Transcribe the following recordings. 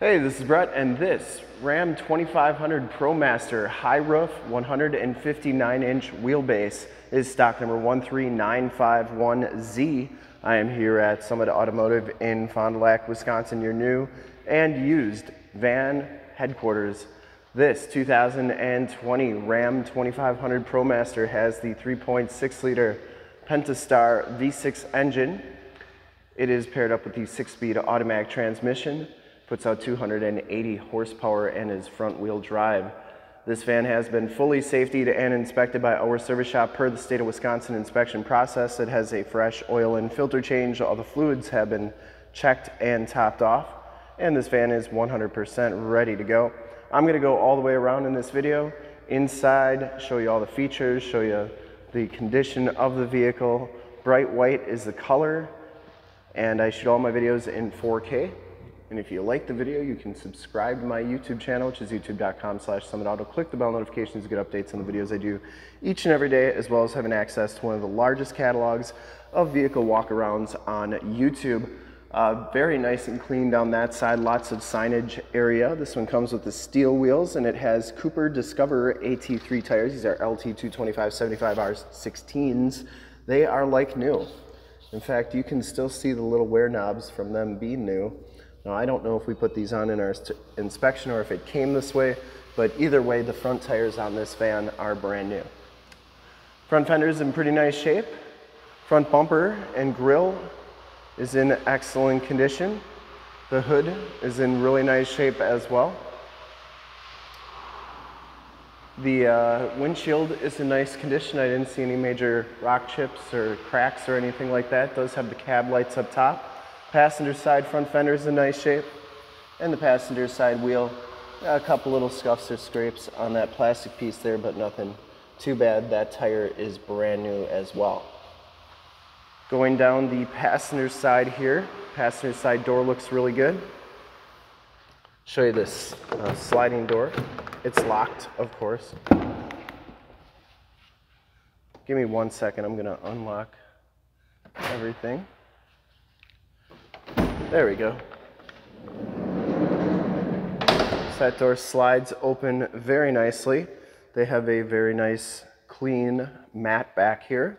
Hey, this is Brett, and this Ram 2500 ProMaster high roof 159 inch wheelbase is stock number 13951Z. I am here at Summit Automotive in Fond du Lac, Wisconsin, your new and used van headquarters. This 2020 Ram 2500 ProMaster has the 3.6 liter Pentastar V6 engine. It is paired up with the six speed automatic transmission puts out 280 horsepower and is front wheel drive. This van has been fully safetied and inspected by our service shop per the state of Wisconsin inspection process. It has a fresh oil and filter change. All the fluids have been checked and topped off. And this van is 100% ready to go. I'm gonna go all the way around in this video, inside, show you all the features, show you the condition of the vehicle. Bright white is the color, and I shoot all my videos in 4K. And if you like the video, you can subscribe to my YouTube channel, which is youtube.com slash summitauto. Click the bell notifications to get updates on the videos I do each and every day, as well as having access to one of the largest catalogs of vehicle walkarounds on YouTube. Uh, very nice and clean down that side, lots of signage area. This one comes with the steel wheels and it has Cooper Discover AT3 tires. These are LT225 75R16s. They are like new. In fact, you can still see the little wear knobs from them being new. Now I don't know if we put these on in our inspection or if it came this way, but either way, the front tires on this van are brand new. Front fender's in pretty nice shape. Front bumper and grill is in excellent condition. The hood is in really nice shape as well. The uh, windshield is in nice condition. I didn't see any major rock chips or cracks or anything like that. It does have the cab lights up top. Passenger side front fender is in nice shape. And the passenger side wheel, a couple little scuffs or scrapes on that plastic piece there, but nothing too bad. That tire is brand new as well. Going down the passenger side here, passenger side door looks really good. Show you this uh, sliding door. It's locked, of course. Give me one second, I'm gonna unlock everything. There we go. That door slides open very nicely. They have a very nice clean mat back here.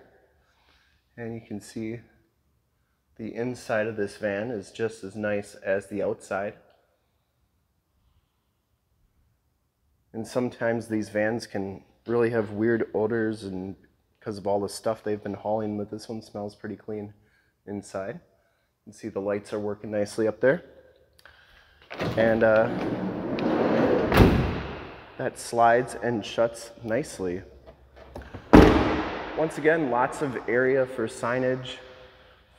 And you can see the inside of this van is just as nice as the outside. And sometimes these vans can really have weird odors and because of all the stuff they've been hauling, but this one smells pretty clean inside can see the lights are working nicely up there. And uh, that slides and shuts nicely. Once again, lots of area for signage,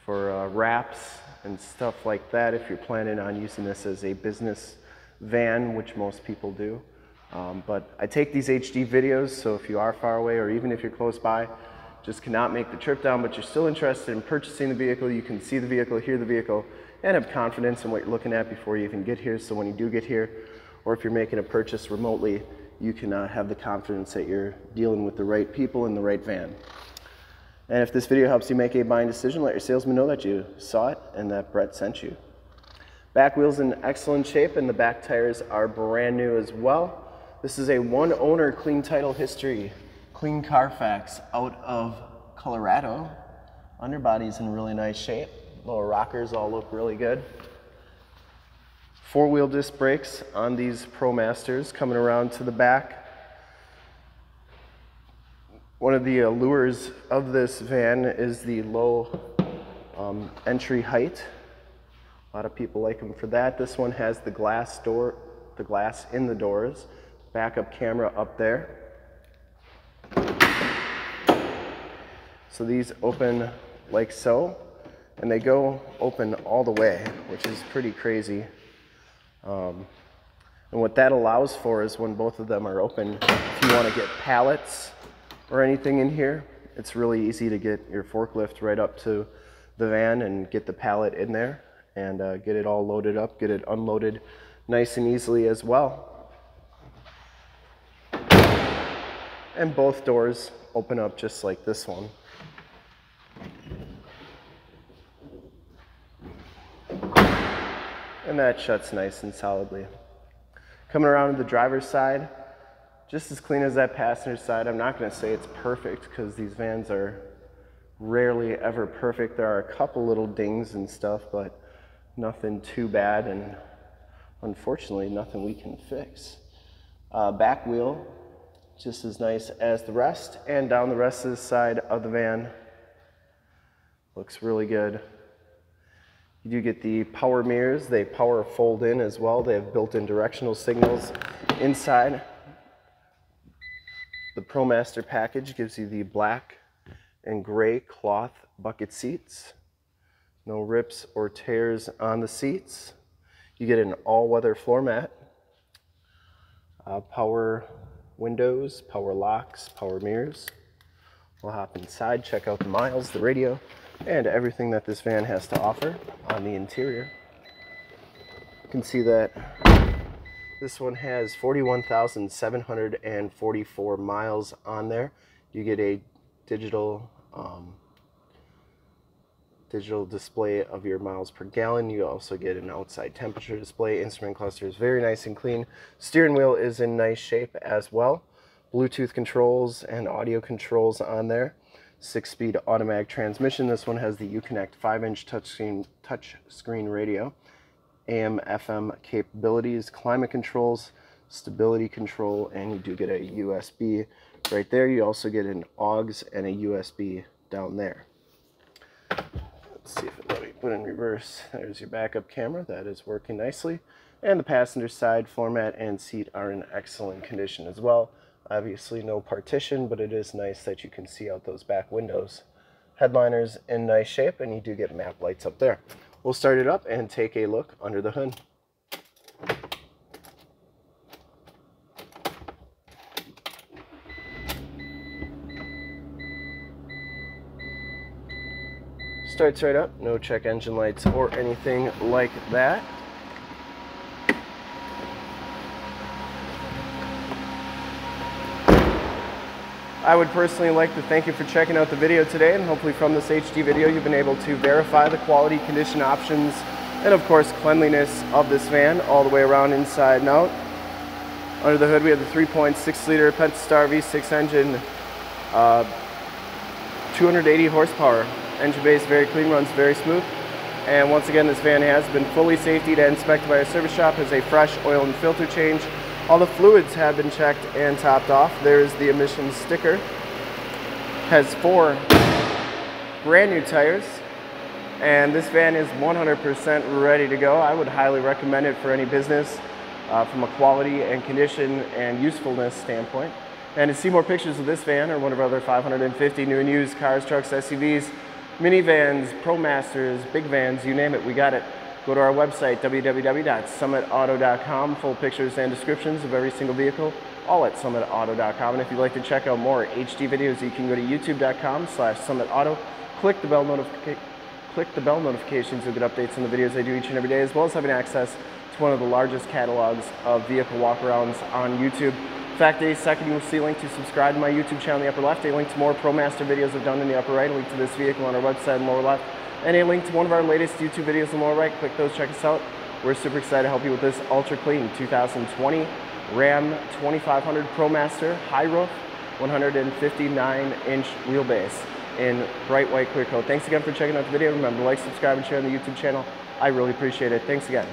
for uh, wraps and stuff like that if you're planning on using this as a business van, which most people do. Um, but I take these HD videos, so if you are far away or even if you're close by, just cannot make the trip down, but you're still interested in purchasing the vehicle, you can see the vehicle, hear the vehicle, and have confidence in what you're looking at before you even get here. So when you do get here, or if you're making a purchase remotely, you can uh, have the confidence that you're dealing with the right people in the right van. And if this video helps you make a buying decision, let your salesman know that you saw it and that Brett sent you. Back wheels in excellent shape and the back tires are brand new as well. This is a one owner clean title history Clean Carfax out of Colorado. Underbody's in really nice shape. Little rockers all look really good. Four-wheel disc brakes on these ProMasters coming around to the back. One of the allures of this van is the low um, entry height. A lot of people like them for that. This one has the glass door, the glass in the doors, backup camera up there. So these open like so, and they go open all the way, which is pretty crazy. Um, and what that allows for is when both of them are open, if you want to get pallets or anything in here, it's really easy to get your forklift right up to the van and get the pallet in there and uh, get it all loaded up, get it unloaded nice and easily as well. And both doors open up just like this one. And that shuts nice and solidly. Coming around to the driver's side, just as clean as that passenger side. I'm not gonna say it's perfect because these vans are rarely ever perfect. There are a couple little dings and stuff, but nothing too bad and unfortunately nothing we can fix. Uh, back wheel, just as nice as the rest and down the rest of the side of the van. Looks really good. You do get the power mirrors. They power fold in as well. They have built-in directional signals inside. The ProMaster package gives you the black and gray cloth bucket seats. No rips or tears on the seats. You get an all-weather floor mat. Uh, power windows, power locks, power mirrors. We'll hop inside, check out the miles, the radio, and everything that this van has to offer on the interior. You can see that this one has 41,744 miles on there. You get a digital um, digital display of your miles per gallon. You also get an outside temperature display. Instrument cluster is very nice and clean. Steering wheel is in nice shape as well. Bluetooth controls and audio controls on there six-speed automatic transmission. This one has the Uconnect 5-inch touchscreen touch screen radio, AM, FM capabilities, climate controls, stability control, and you do get a USB right there. You also get an AUX and a USB down there. Let's see if it let me put in reverse. There's your backup camera. That is working nicely. And the passenger side floor mat and seat are in excellent condition as well. Obviously no partition, but it is nice that you can see out those back windows. Headliner's in nice shape and you do get map lights up there. We'll start it up and take a look under the hood. Starts right up, no check engine lights or anything like that. I would personally like to thank you for checking out the video today and hopefully from this HD video you've been able to verify the quality, condition options, and of course cleanliness of this van all the way around inside and out. Under the hood we have the 3.6 liter Pentastar V6 engine, uh, 280 horsepower. Engine base very clean, runs very smooth. And once again this van has been fully safety and inspected by our service shop, has a fresh oil and filter change, all the fluids have been checked and topped off. There's the emissions sticker. Has four brand new tires. And this van is 100% ready to go. I would highly recommend it for any business uh, from a quality and condition and usefulness standpoint. And to see more pictures of this van or one of our other 550 new and used cars, trucks, SUVs, minivans, ProMasters, big vans, you name it, we got it. Go to our website, www.summitauto.com, full pictures and descriptions of every single vehicle, all at summitauto.com. And if you'd like to check out more HD videos, you can go to youtube.com slash summitauto, click the bell notification click the bell notifications to get updates on the videos I do each and every day, as well as having access to one of the largest catalogs of vehicle walkarounds on YouTube. In fact, a second you will see a link to subscribe to my YouTube channel in the upper left, a link to more ProMaster videos I've done in the upper right, a link to this vehicle on our website in the lower left, and a link to one of our latest YouTube videos in the lower right. Click those, check us out. We're super excited to help you with this ultra clean 2020 Ram 2500 ProMaster high roof 159 inch wheelbase in bright white clear coat. Thanks again for checking out the video. Remember to like, subscribe, and share on the YouTube channel. I really appreciate it. Thanks again.